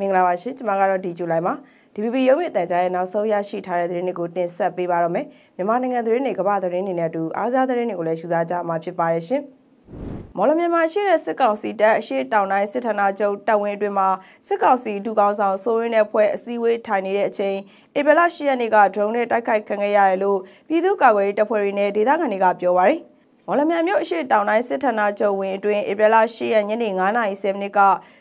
မင်္ဂလာပါရှင်ကျွန်မကတော့ဒီဇူလိုင်မှာ DPP ရုံးမြင့်တန်ကြားရဲ့နောက်ဆုံးရရှိထားတဲ့သတင်းတွေကိုတင်ဆက်ပေးပါရမယ်မြန်မာနိုင်ငံသတင်းတွေကမ္ဘာသတင်းတွေနဲ့အတူအားစားသတင်းတွေကိုလည်းရှုစားကြမှာဖြစ်ပါတယ်ရှင်မော်လမြန်မာရှိတဲ့စစ်ကောင်စီတပ်အရှိတောင်တိုင်းစစ်ဌာနချုပ်တပ်ဝင်းအတွင်းမှာစစ်ကောင်စီဒုကောင်ဆောင်စိုးရင်းတဲ့ဖွဲ့အစည်းအဝေးထိုင်နေတဲ့အချိန်ဧပြီလ10ရက်နေ့ကဒရုန်းနဲ့တိုက်ခိုက်ခံခဲ့ရတယ်လို့ပြည်သူ့ကာကွယ်ရေးတပ်ဖွဲ့တွေနဲ့ဒေသခံတွေကပြောပါရယ် မော်လမြိုင်မြို့အရှိတောင်တိုင်းစစ်ဌာနချုပ်ဝင်အတွင်းဧပြီလ10ရက်ညနေ9:30မိနစ်က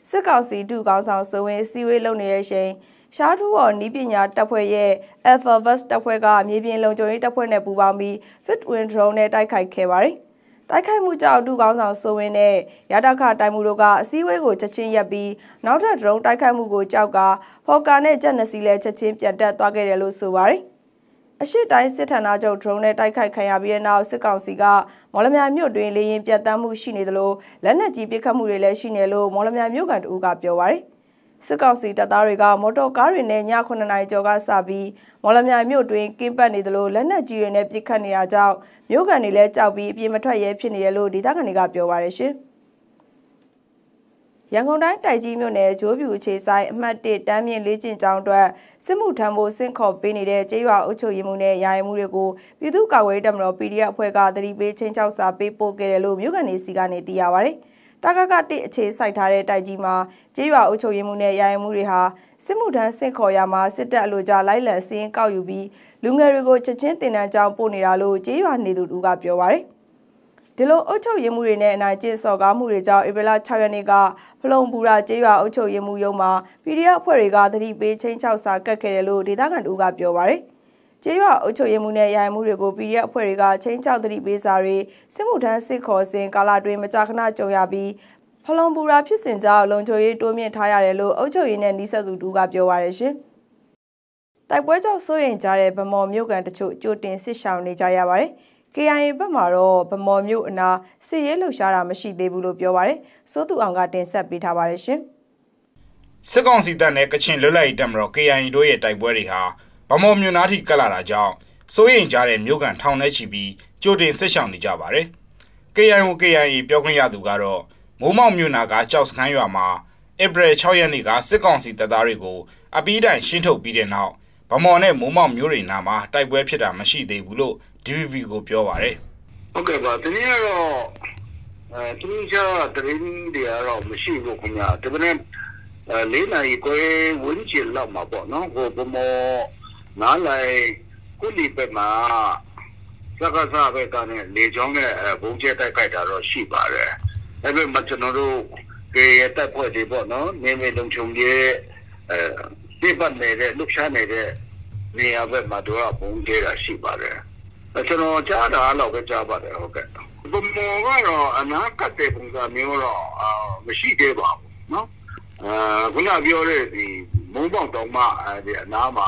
စစ်ကောင်စီဒုကောင်ဆောင်စိုးရင်းအစည်းအဝေးလုပ်နေတဲ့အချိန်ရှားထူော်နီးပညာတပ်ဖွဲ့ရဲ့ Alpha Vest တပ်ဖွဲ့ကမြေပြင်လုံခြုံရေးတပ်ဖွဲ့နဲ့ပူးပေါင်းပြီး Fit Win Drone နဲ့တိုက်ခိုက်ခဲ့ပါတယ်။တိုက်ခိုက်မှုကြောင့်ဒုကောင်းဆောင်စိုးဝင်းနဲ့ရတခတိုင်မှုတို့ကအစည်းအဝေးကိုချက်ချင်းရပ်ပြီးနောက်ထပ်ဒရုန်းတိုက်ခိုက်မှုကိုကြောက်ကဖော်ကာနဲ့ကြက်နစီလဲချက်ချင်းပြန်တက်သွားခဲ့တယ်လို့ဆိုပါတယ် အရှိတိုင်းစစ်ဌာနချုပ် drone နဲ့တိုက်ခိုက်ခံရပြီးတဲ့နောက်စစ်ကောင်စီကမော်လမြိုင်မြို့တွင်လေရင်ပြတ်တမ်းမှုရှိနေသလိုလက်နက်ကြီးပစ်ခတ်မှုတွေလည်းရှိနေလို့မော်လမြိုင်မြို့ကန်တူကပြောပါရယ်စစ်ကောင်စီတပ်သားတွေကမော်တော်ကားတွေနဲ့ည9နာရီကျော်ကစပြီးမော်လမြိုင်မြို့တွင်ကင်းပတ်နေသလိုလက်နက်ကြီးတွေနဲ့ပစ်ခတ်နေတာကြောင့်မြို့ကန်တွေလည်းကြောက်ပြီးအပြေမထွက်ရဲဖြစ်နေတယ်လို့ဒေသခံတွေကပြောပါရရှင် ရန်ကုန်တိုင်းတိုက်ကြီးမြို့နယ်ဂျိုးပြူအခြေဆိုင်အမှတ်1တမ်းမြင့်လေးကျင်ကျောင်းအတွက်စစ်မှုထမ်းဖို့စင့်ခေါ်ပေးနေတဲ့ကျေးရွာအုပ်ချုပ်ရေးမှုနဲ့ယာယီမှုတွေကိုပြည်သူ့ကာကွယ်ရေးတပ်မတော် PDF အဖွဲ့ကတတိပေးချင်းချောက်စာပေးပို့ခဲ့တယ်လို့မြို့ကန်နေစီကနေသိရပါဗျ။တကကတိအခြေစိုက်ထားတဲ့တိုက်ကြီးမှာကြေးရွာအုပ်ချုပ်ရေးမှုနဲ့ရာယမှုတွေဟာစစ်မှုထမ်းဆင့်ခေါ်ရမှာစစ်တပ်အလို့ကြလိုက်လံစင်းကောက်ယူပြီးလူငယ်တွေကိုချက်ချင်းတင်တန်းကြောင်းပို့နေတာလို့ကြေးရွာနေသူတို့ကပြောပါရယ် ဒီလိုအုပ်ချုပ်ရေးမှုတွေနဲ့အနိုင်ကျင့်စော်ကားမှုတွေကြောင့်ဧပြီလ6ရက်နေ့ကဖလုံပူရာကျေးရွာအုပ်ချုပ်ရေးမှုရုံးမှာ PDF အဖွဲ့တွေကသတိပေးချင်းချောက်စာကတ်ခဲ့တယ်လို့ဒေသခံတို့ကပြောပါရယ်ကျေးရွာအုပ်ချုပ်ရေးမှုနဲ့ရိုင်မှုတွေကို PDF အဖွဲ့တွေကချင်းချောက်သတိပေးစာတွေစစ်မှုထမ်းစစ်ခေါ်စဉ်ကာလတွင်မကြာခဏကြုံရပြီးဖလုံပူရာဖြစ်စဉ်ကြောင့်လုံခြုံရေးတိုးမြင့်ထားရတယ်လို့အုပ်ချုပ်ရေးနဲ့နှိဆက်သူတူကပြောပါရရှင်။တိုက်ပွဲကြောင့်စိုးရိမ်ကြတဲ့ဗမော်မြို့ကန်တချို့ကြိုတင်စစ်ရှောင်နေကြရပါတယ်။ KIA ဘက်မှာတော့ဗမော်မြို့အနာစစ်ရေးလှုပ်ရှားတာမရှိသေးဘူးလို့ပြောပါရယ်။စိုးသူအောင်ကတင်ဆက်ပေးထားပါတယ်ရှင်။စစ်ကောင်စီတပ်နဲ့ကချင်လွတ်လပ်ရေးတပ်မတော် KIA တို့ရဲ့တိုက်ပွဲတွေဟာဗမော်မြို့နားထိကပ်လာတာကြောင့်စိုးရိမ်ကြတဲ့မြို့ကန်ထောင်ထဲချီပြီးကြိုတင်စစ်ရှောင်နေကြပါတယ်။ KIO KIA ပြောခွင့်ရသူကတော့မိုးမောက်မြို့နာကကြောက်စခန်းရွာမှာဧပြီ6ရက်နေ့ကစစ်ကောင်စီတပ်သားတွေကိုအပီးတိုင်ရှင်းထုတ်ပြီးတဲ့နောက် ဗမော်နဲ့မိုးမောက်မြို့တွေနာမှာတိုက်ပွဲဖြစ်တာမရှိသေးဘူးလို့ DVV ကိုပြောပါတယ်။ဟုတ်ကဲ့ပါဒီနေ့ကတော့အဲသူတို့ကတရင်တွေကတော့မရှိဘူးခင်ဗျာဒီနေ့အဲလေးနိုင်ကိုဝင်းချင်လောက်မှာပေါ့နော်ဟိုဗမော်နားလိုက်ကုလီပဲမှာစကားစားပဲကနေလေချောင်းနဲ့ဘုံကျဲတိုက်ခိုက်တာတော့ရှိပါတယ်။အဲ့ဒီမှာကျွန်တော်တို့ကေရတပ်ဖွဲ့တွေပေါ့နော်နေနေလုံခြုံရေးအဲ ပြပတ်နေတဲ့လှုပ်ရှားနေတဲ့နေရာဘက်မှာတော့ဘုံကျဲတာရှိပါတယ်ကျွန်တော်ကြားတာတော့ပဲကြားပါတယ်ဟုတ်ကဲ့ဘုံမောကတော့အနာကတ်တဲ့ပုံစံမျိုးတော့မရှိသေးပါဘူးနော်အာခုနပြောတဲ့ဒီမုံပေါက်တောင်မှအဲဒီအနာမှာ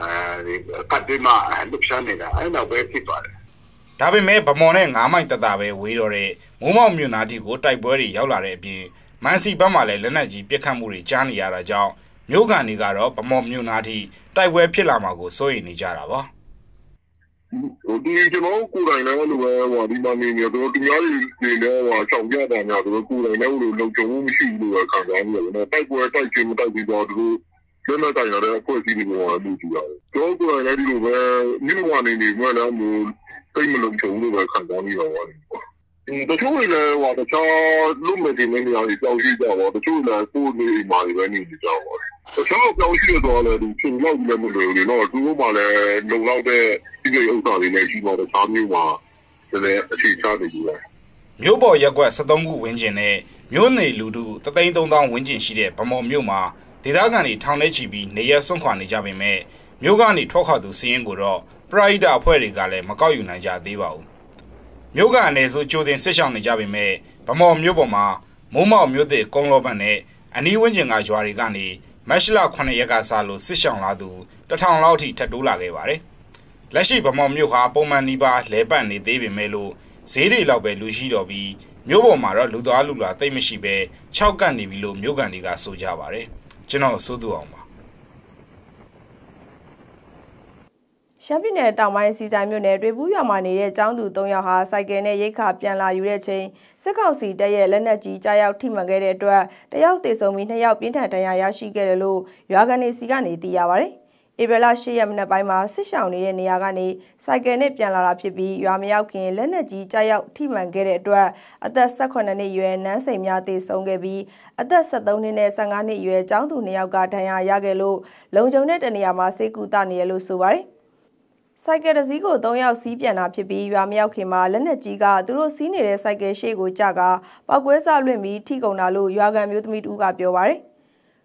အဲဒီကတ်ဒီမှာလှုပ်ရှားနေတာအဲ့တော့ပဲဖြစ်ပါတယ်ဒါပေမဲ့ဗမော်နဲ့9မိုင်တတပဲဝေးတော့တဲ့မိုးမောက်မြို့နာတီကိုတိုက်ပွဲတွေရောက်လာတဲ့အပြင်မန်စီဘက်မှာလည်းလက်နက်ကြီးပစ်ခတ်မှုတွေကြားနေရတာကြောင့် မြို့ကန်တွေကတော့ဗမော်မြို့နာတီတိုက်ပွဲဖြစ်လာမှာကိုစိုးရိမ်နေကြတာပါဒီကျွန်တော်ကိုယ်တိုင်လည်းလိုပဲဟိုဒီမှာနေနေတော့တရားတွေနေလည်းဟိုချောင်ပြတာများတော့ကိုယ်တိုင်လည်းလို့လုံခြုံမှုမရှိဘူးလို့ခံစားနေရတယ်။တိုက်ပွဲတိုက်ခြင်းမတိုက်ပြီးတော့သူတို့လက်နက်တိုင်ရတဲ့အဖွဲ့အစည်းတွေပေါ်မှာလူကြည့်ရတယ်။ကျွန်တော်ကိုယ်တိုင်လည်းဒီလိုပဲမြို့မှာနေနေမှလည်းမျိုးတိတ်မလုံခြုံလို့ပဲခံစားမိတော့ပါတယ်။ တချို့လည်းဟိုတခြားလူမဲ့ဒီမင်းများကြီးကြောက်ရှိကြပါတချို့လည်းကိုယ်နေမှာပဲနေကြပါပါတယ်။တခြားကြောက်ရှိတော့လည်းဒီချိန်လောက်လည်းမလို့လေတော့သူတို့မှလည်းလုံလောက်တဲ့ဒီကိဥစ္စာတွေနဲ့ရှိတော့တခြားမျိုးမှာလည်းအခြေချနေကြတယ်။မြို့ပေါ်ရက်ကွက်73ခုဝန်းကျင်နဲ့မြို့နေလူထု33000ဝန်းကျင်ရှိတဲ့ဗမော်မြို့မှာဒေသခံတွေထောင်ထဲချီပြီးနေရဆွန့်ခွာနေကြပေမဲ့မြို့ကနေထွက်ခွာသူစီးရင်ကိုတော့ပရိုက်တာအဖွဲ့တွေကလည်းမကောက်ယူနိုင်ကြသေးပါဘူး မြို့ကအနေဆိုကြိုတင်စစ်ဆောင်နေကြပေမဲ့ဗမော်မြို့ပေါ်မှာမိုးမောက်မြို့သစ်ကုန်းလောဘတ်နဲ့အနီးဝန်းကျင်ကရွာတွေကနေမက်ရှလ9ရက်ကစားလို့စစ်ဆောင်လာသူတထောင်လောက်ထိထပ်တိုးလာခဲ့ပါတယ်လက်ရှိဗမော်မြို့ဟာပုံမှန်နီးပါးလဲပတ်နေသေးပေမဲ့လို့ဈေးတွေလောက်ပဲလူရှိတော့ပြီးမြို့ပေါ်မှာတော့လူသားလူလာတိတ်မရှိပဲ၆ကန့်နေပြီလို့မြို့ကန်တွေကဆိုကြပါတယ်ကျွန်တော်စိုးသူအောင်ပါ ရရှမ်းပြည်နယ်တောင်ပိုင်းစီဆိုင်မြို့နယ်တွေပူးရွာမှာနေတဲ့ចောင်းသူ၃ယောက်ဟာစိုက်ကယ်နဲ့ရိတ်ခါပြန်လာယူတဲ့ချိန်စစ်ကောင်စီတပ်ရဲ့လက်နက်ကြီးကြားရောက်ထိမှန်ခဲ့တဲ့အတွက်တယောက်သေဆုံးပြီးနှစ်ယောက်ပြင်းထန်ဒဏ်ရာရရှိခဲ့တယ်လို့ရွာကနေစီကနေသိရပါဗျ။ဧပြီလ10ရက်မနက်ပိုင်းမှာစစ်ရှောင်နေတဲ့နေရာကနေစိုက်ကယ်နဲ့ပြန်လာတာဖြစ်ပြီးရွာမရောက်ခင်လက်နက်ကြီးကြားရောက်ထိမှန်ခဲ့တဲ့အတွက်အသက်18နှစ်အရွယ်နန်းစိန်များသေဆုံးခဲ့ပြီးအသက်73နှစ်နဲ့15နှစ်အရွယ်ចောင်းသူ2ယောက်ကဒဏ်ရာရခဲ့လို့လုံခြုံတဲ့တနေရာမှာစိတ်ကူတာနေရလို့ဆိုပါတယ်။ စိုက်ကယ်တစ်စီးကို၃ယောက်စီးပြန်တာဖြစ်ပြီးရွာမရောက်ခင်မှာလက်နက်ကြီးကသူတို့စီးနေတဲ့စိုက်ကယ်ရှေ့ကိုကြကပောက်ကွဲစလွင့်ပြီးထိကုန်တာလို့ရွာကန်မျိုးသမီးတူကပြောပါရယ်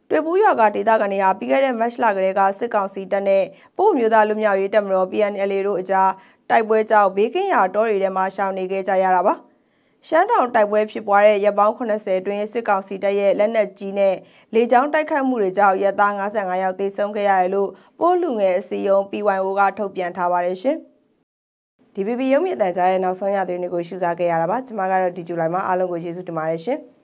တွေ့ဘူးရွာကဒေသကနေဟာပြီးခဲ့တဲ့မတ်လကလေးကစစ်ကောင်စီတပ်နဲ့ပို့မျိုးသားလူမျိုးရေးတပ်မတော် PNL တို့အကြားတိုက်ပွဲကြောင့်ဘေးကင်းရာတောတွေထဲမှာရှောင်နေခဲ့ကြရတာပါ။ ရှမ်းတောင်တိုက်ပွဲဖြစ်ပွားတဲ့ရပောင်း80အတွင်းစစ်ကောင်စီတပ်ရဲ့လက်နက်ကြီးနဲ့လေကြောင်းတိုက်ခတ်မှုတွေကြောင့်ရဲသား55ယောက်သေဆုံးခဲ့ရတယ်လို့ပိုးလူငယ်အစည်းအရုံး PYO ကထုတ်ပြန်ထားပါတယ်ရှင်။ DBB ရုံးမြင့်တန်ကြားရဲ့နောက်ဆုံးရသတင်းတွေကိုရှုစားခဲ့ရတာပါကျွန်မကတော့ဒီဇူလိုင်မှာအားလုံးကိုကျေးဇူးတင်ပါတယ်ရှင်။